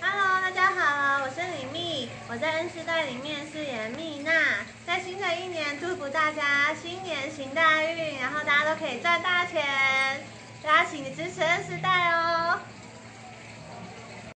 Hello，大家好，我是李密，我在恩师代里面饰演蜜娜。在新的一年，祝福大家新年行大运，然后大家都可以赚大钱。大家请你支持恩师代。